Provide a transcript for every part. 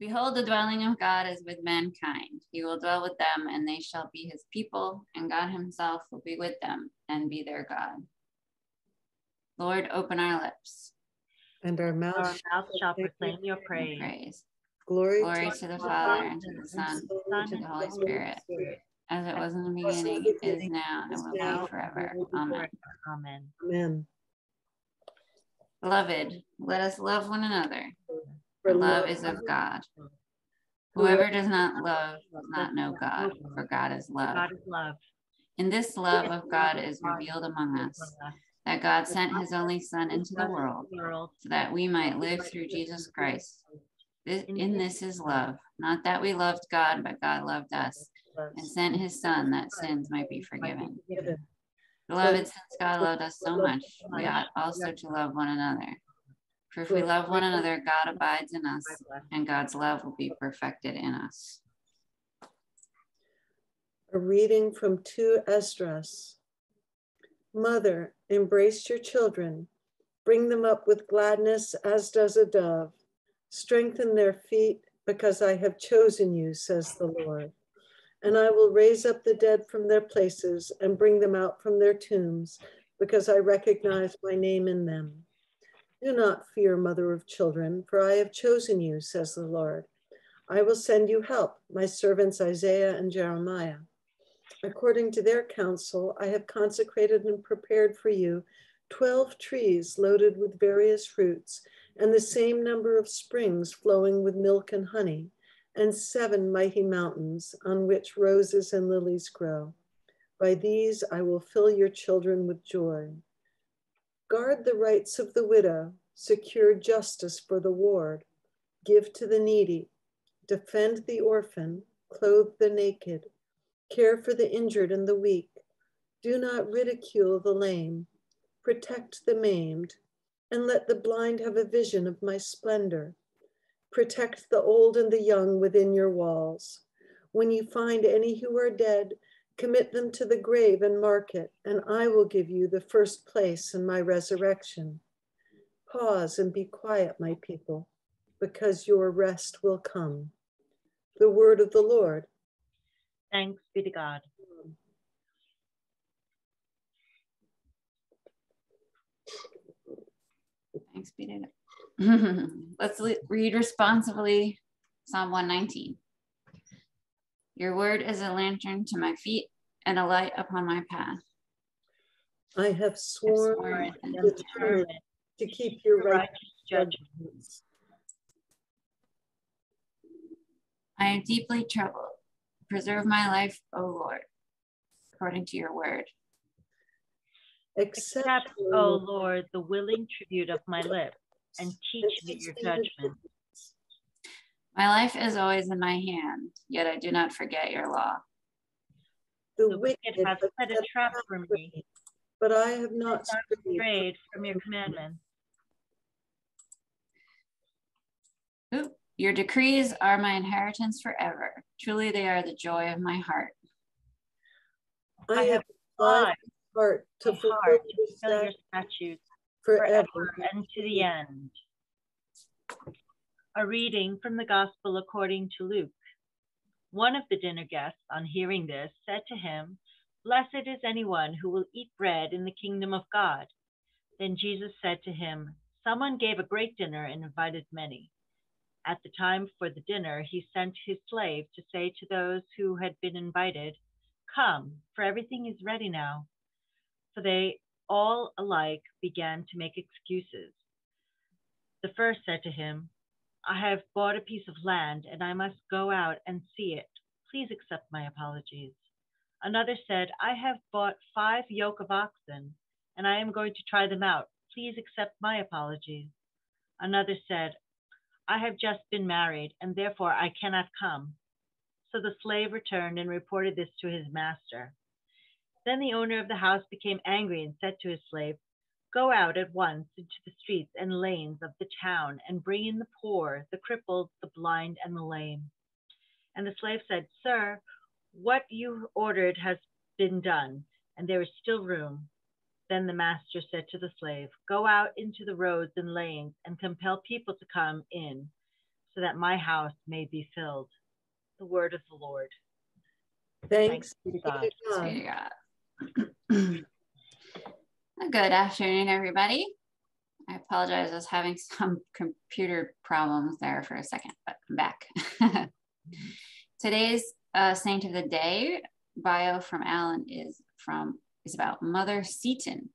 Behold, the dwelling of God is with mankind. He will dwell with them, and they shall be his people, and God himself will be with them and be their God. Lord, open our lips. And our mouth, our mouth shall proclaim your praise. praise. Glory, Glory to the Father, and to the Son, and to the Holy Spirit, as it was in the beginning, is now, and will be forever. Amen. Amen. Amen. Beloved, let us love one another. For love is of God. Whoever does not love does not know God, for God is love. God is love. And this love of God is revealed among us, that God sent his only Son into the world so that we might live through Jesus Christ. This, in this is love, not that we loved God, but God loved us and sent his Son that sins might be forgiven. Beloved, since God loved us so much, we ought also to love one another. For if we love one another, God abides in us, and God's love will be perfected in us. A reading from 2 Esdras. Mother, embrace your children, bring them up with gladness as does a dove. Strengthen their feet, because I have chosen you, says the Lord. And I will raise up the dead from their places and bring them out from their tombs, because I recognize my name in them. Do not fear, mother of children, for I have chosen you, says the Lord. I will send you help, my servants Isaiah and Jeremiah. According to their counsel, I have consecrated and prepared for you 12 trees loaded with various fruits, and the same number of springs flowing with milk and honey, and seven mighty mountains on which roses and lilies grow. By these I will fill your children with joy. Guard the rights of the widow, secure justice for the ward, give to the needy, defend the orphan, clothe the naked, care for the injured and the weak. Do not ridicule the lame, protect the maimed, and let the blind have a vision of my splendor. Protect the old and the young within your walls. When you find any who are dead, Commit them to the grave and mark it, and I will give you the first place in my resurrection. Pause and be quiet, my people, because your rest will come. The word of the Lord. Thanks be to God. Thanks be to God. Let's read responsibly Psalm 119. Your word is a lantern to my feet and a light upon my path. I have sworn, sworn and determined to keep your righteous judgments. I am deeply troubled. Preserve my life, O Lord, according to your word. Accept, Accept O Lord, the willing tribute of my lips, and teach me your judgment. My life is always in my hand, yet I do not forget your law. The, the wicked have set a trap for me, but I have not strayed from your commandments. Ooh, your decrees are my inheritance forever. Truly, they are the joy of my heart. I have a heart to fulfill your statutes forever. forever and to the end. A reading from the Gospel according to Luke. One of the dinner guests, on hearing this, said to him, Blessed is anyone who will eat bread in the kingdom of God. Then Jesus said to him, Someone gave a great dinner and invited many. At the time for the dinner, he sent his slave to say to those who had been invited, Come, for everything is ready now. So they all alike began to make excuses. The first said to him, I have bought a piece of land and I must go out and see it. Please accept my apologies. Another said, I have bought five yoke of oxen and I am going to try them out. Please accept my apologies. Another said, I have just been married and therefore I cannot come. So the slave returned and reported this to his master. Then the owner of the house became angry and said to his slave, Go out at once into the streets and lanes of the town and bring in the poor, the crippled, the blind, and the lame. And the slave said, Sir, what you ordered has been done, and there is still room. Then the master said to the slave, Go out into the roads and lanes and compel people to come in, so that my house may be filled. The word of the Lord. Thanks, be to God. Be to God. Good afternoon, everybody. I apologize, I was having some computer problems there for a second, but I'm back. Today's uh, saint of the day bio from Alan is from is about Mother Seton,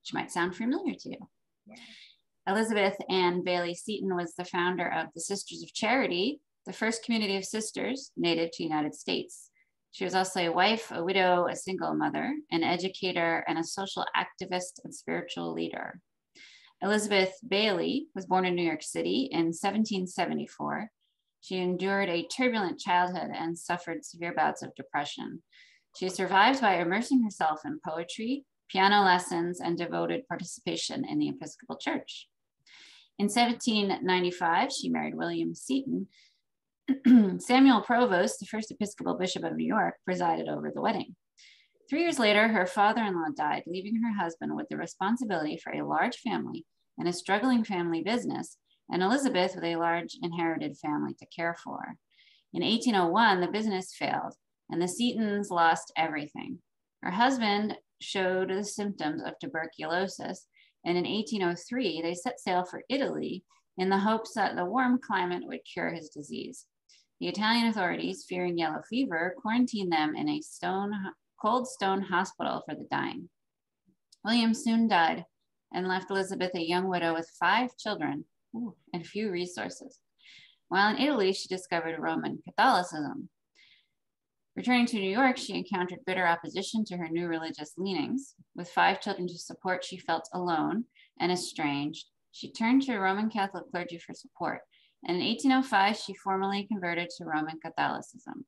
which might sound familiar to you. Elizabeth Ann Bayley Seton was the founder of the Sisters of Charity, the first community of sisters native to the United States. She was also a wife, a widow, a single mother, an educator, and a social activist and spiritual leader. Elizabeth Bayley was born in New York City in 1774. She endured a turbulent childhood and suffered severe bouts of depression. She survived by immersing herself in poetry, piano lessons, and devoted participation in the Episcopal Church. In 1795, she married William Seton. Samuel Provoost, the first Episcopal Bishop of New York, presided over the wedding. Three years later, her father in law died, leaving her husband with the responsibility for a large family and a struggling family business, and Elizabeth with a large inherited family to care for. In 1801, the business failed, and the Setons lost everything. Her husband showed the symptoms of tuberculosis, and in 1803, they set sail for Italy in the hopes that the warm climate would cure his disease. The Italian authorities, fearing yellow fever, quarantined them in a stone, cold stone hospital for the dying. William soon died and left Elizabeth a young widow with five children ooh, and few resources. While in Italy, she discovered Roman Catholicism. Returning to New York, she encountered bitter opposition to her new religious leanings. With five children to support, she felt alone and estranged. She turned to Roman Catholic clergy for support, in 1805, she formally converted to Roman Catholicism.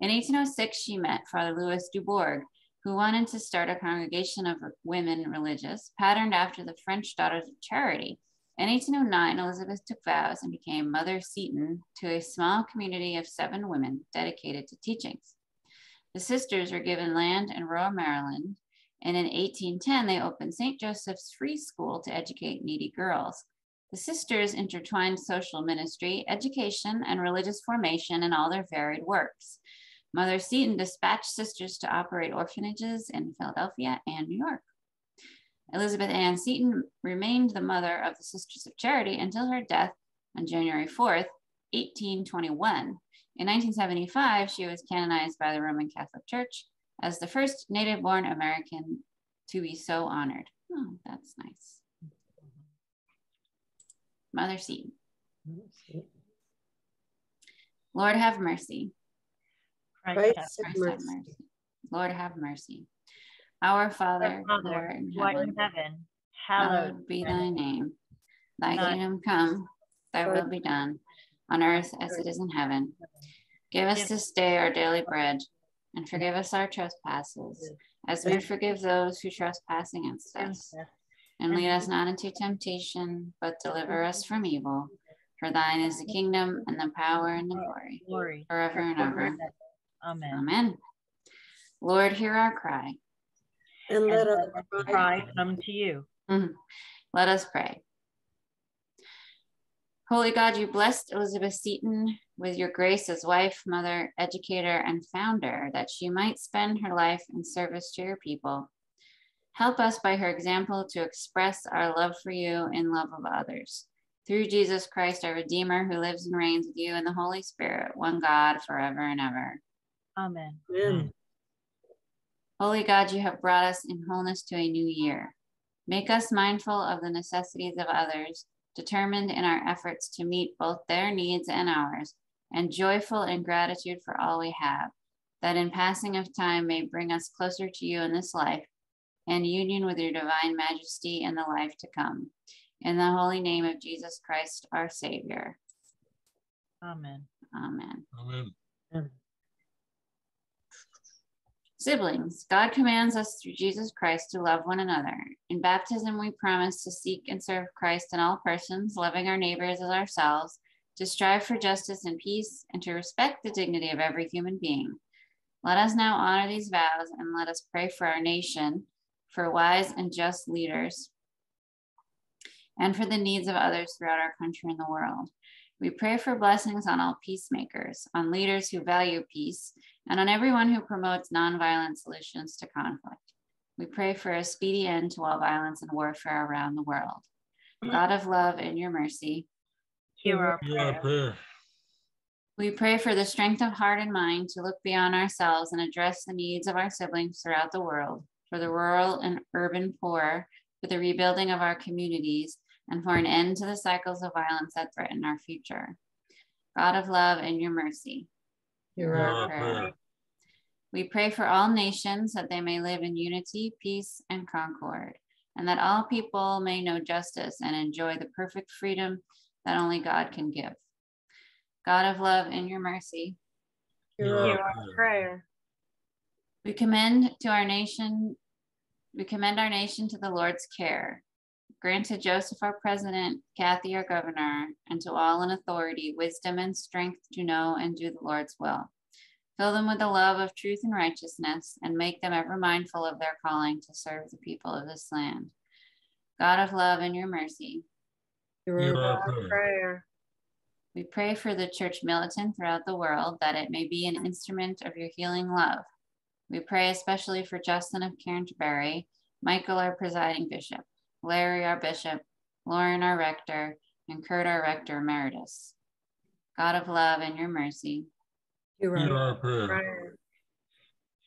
In 1806, she met Father Louis Dubourg, who wanted to start a congregation of women religious, patterned after the French Daughters of Charity, in 1809, Elizabeth took vows and became Mother Seton to a small community of seven women dedicated to teachings. The sisters were given land in rural Maryland, and in 1810, they opened St. Joseph's Free School to educate needy girls. The sisters intertwined social ministry, education, and religious formation in all their varied works. Mother Seton dispatched sisters to operate orphanages in Philadelphia and New York. Elizabeth Ann Seton remained the mother of the Sisters of Charity until her death on January 4th, 1821. In 1975, she was canonized by the Roman Catholic Church as the first native born American to be so honored. Oh, that's nice. Mother Seton. Lord have mercy. Christ, Christ have, mercy. have mercy. Lord have mercy. Our Father, Father who art in heaven, in heaven hallowed be thy name. Thy kingdom come, thy will be done, on earth as it is in heaven. Give us this day our daily bread, and forgive us our trespasses, as we forgive those who trespass against us. And lead us not into temptation, but deliver us from evil. For thine is the kingdom, and the power, and the glory, forever and ever. Amen. Amen. Lord, hear our cry and let us cry come to you. Mm-hmm. Let us pray. Holy God, you blessed Elizabeth Seton with your grace as wife, mother, educator, and founder, that she might spend her life in service to your people. Help us by her example to express our love for you in love of others. Through Jesus Christ, our Redeemer, who lives and reigns with you in the Holy Spirit, one God, forever and ever. Amen. Amen. Holy God, you have brought us in wholeness to a new year. Make us mindful of the necessities of others, determined in our efforts to meet both their needs and ours, and joyful in gratitude for all we have, that in passing of time may bring us closer to you in this life and union with your divine majesty in the life to come. In the holy name of Jesus Christ, our Savior. Amen. Amen. Amen. Siblings, God commands us through Jesus Christ to love one another. In baptism, we promise to seek and serve Christ in all persons, loving our neighbors as ourselves, to strive for justice and peace, and to respect the dignity of every human being. Let us now honor these vows and let us pray for our nation, for wise and just leaders, and for the needs of others throughout our country and the world. We pray for blessings on all peacemakers, on leaders who value peace, and on everyone who promotes nonviolent solutions to conflict. We pray for a speedy end to all violence and warfare around the world. God of love and your mercy, Hear our Hear our prayer. prayer. we pray for the strength of heart and mind to look beyond ourselves and address the needs of our siblings throughout the world, for the rural and urban poor, for the rebuilding of our communities, and for an end to the cycles of violence that threaten our future. God of love and your mercy, Hear Hear our our prayer. prayer. We pray for all nations that they may live in unity, peace, and concord, and that all people may know justice and enjoy the perfect freedom that only God can give. God of love and your mercy, Hear Hear our Hear our our prayer. we commend to our nation, we commend our nation to the Lord's care. Grant to Joseph, our president, Kathy, our governor, and to all in authority wisdom and strength to know and do the Lord's will. Fill them with the love of truth and righteousness, and make them ever mindful of their calling to serve the people of this land. God of love and your mercy, Hear Hear our our Our prayer. prayer. we pray for the church militant throughout the world that it may be an instrument of your healing love. We pray especially for Justin of Canterbury, Michael, our presiding bishop, Larry, our bishop, Lauren, our rector, and Kurt, our rector emeritus. God of love and your mercy, Hear Hear our our prayer. prayer.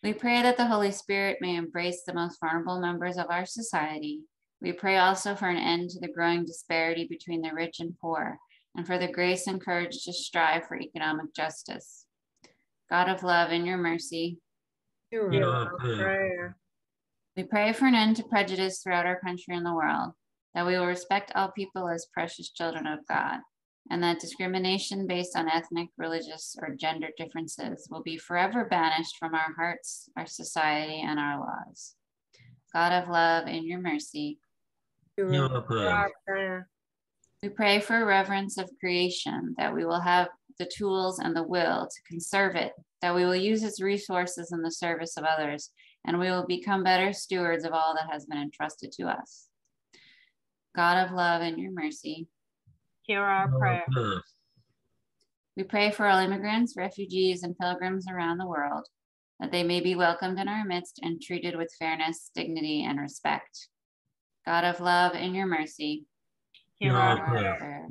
we pray that the Holy Spirit may embrace the most vulnerable members of our society. We pray also for an end to the growing disparity between the rich and poor, and for the grace and courage to strive for economic justice. God of love and your mercy, Hear Hear our our prayer. Prayer. we pray for an end to prejudice throughout our country and the world, that we will respect all people as precious children of God, and that discrimination based on ethnic, religious, or gender differences will be forever banished from our hearts, our society, and our laws. God of love and your mercy, Hear Hear our our prayer. We pray for reverence of creation, that we will have the tools and the will to conserve it, that we will use its resources in the service of others, and we will become better stewards of all that has been entrusted to us. God of love and your mercy, Hear our prayer. we pray for all immigrants, refugees, and pilgrims around the world, that they may be welcomed in our midst and treated with fairness, dignity, and respect. God of love and your mercy, Hear Hear our our our prayer.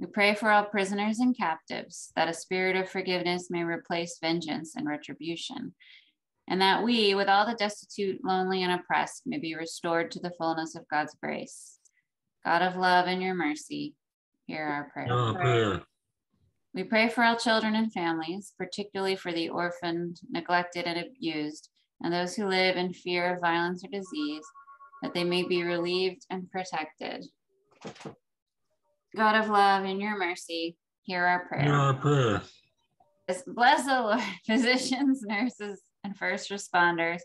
We pray for all prisoners and captives, that a spirit of forgiveness may replace vengeance and retribution, and that we, with all the destitute, lonely, and oppressed, may be restored to the fullness of God's grace. God of love and your mercy, hear our prayer. our prayer. We pray for all children and families, particularly for the orphaned, neglected, and abused, and those who live in fear of violence or disease, that they may be relieved and protected. God of love, in your mercy, hear our prayer. Hear our prayer. Bless the Lord, physicians, nurses, and first responders,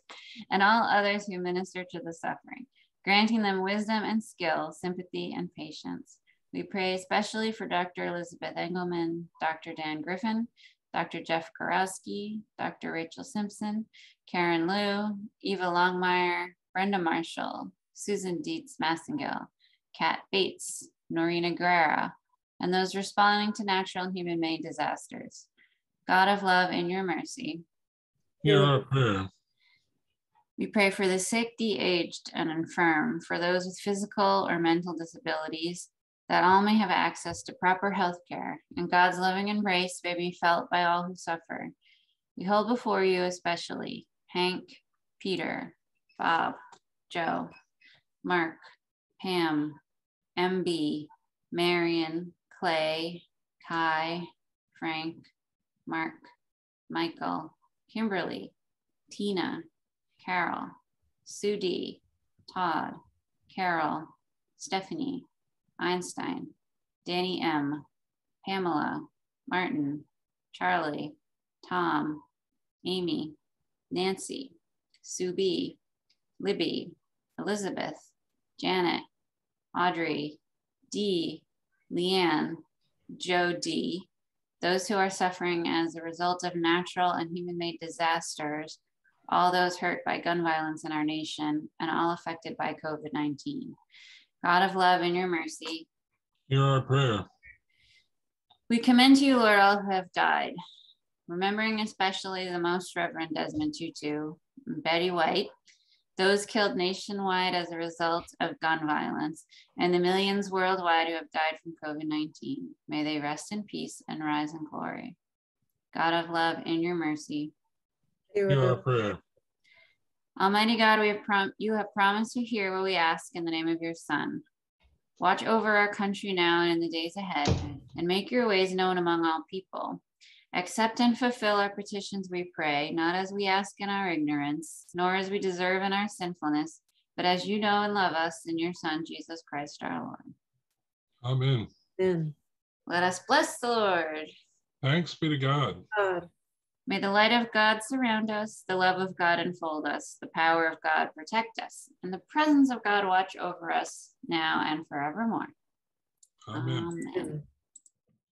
and all others who minister to the suffering, granting them wisdom and skill, sympathy, and patience. We pray especially for Dr. Elizabeth Engelman, Dr. Dan Griffin, Dr. Jeff Karowski, Dr. Rachel Simpson, Karen Liu, Eva Longmire, Brenda Marshall, Susan Dietz Massengill, Kat Bates, Norina Guerra, and those responding to natural and human made disasters. God of love, in your mercy, Hear our prayer. we pray for the sick, the aged, and infirm, for those with physical or mental disabilities, that all may have access to proper health care, and God's loving embrace may be felt by all who suffer. We hold before you especially Hank, Peter, Bob, Joe, Mark, Pam, MB, Marion, Clay, Kai, Frank, Mark, Michael, Kimberly, Tina, Carol, Sue D, Todd, Carol, Stephanie, Einstein, Danny M, Pamela, Martin, Charlie, Tom, Amy, Nancy, Sue B, Libby, Elizabeth, Janet, Audrey, Dee, Leanne, Joe D, those who are suffering as a result of natural and human made disasters, all those hurt by gun violence in our nation, and all affected by COVID 19. God of love and your mercy, hear our prayer. we commend to you, Lord, all who have died, remembering especially the most Reverend Desmond Tutu, and Betty White, those killed nationwide as a result of gun violence, and the millions worldwide who have died from COVID 19. May they rest in peace and rise in glory. God of love, in your mercy. Hear Hear our our prayer. Almighty God, we have prom- you have promised to hear what we ask in the name of your Son. Watch over our country now and in the days ahead, and make your ways known among all people. Accept and fulfill our petitions, we pray, not as we ask in our ignorance, nor as we deserve in our sinfulness, but as you know and love us in your Son, Jesus Christ our Lord. Amen. Amen. Let us bless the Lord. Thanks be to God. God, May the light of God surround us, the love of God enfold us, the power of God protect us, and the presence of God watch over us now and forevermore. Amen. Amen. Amen.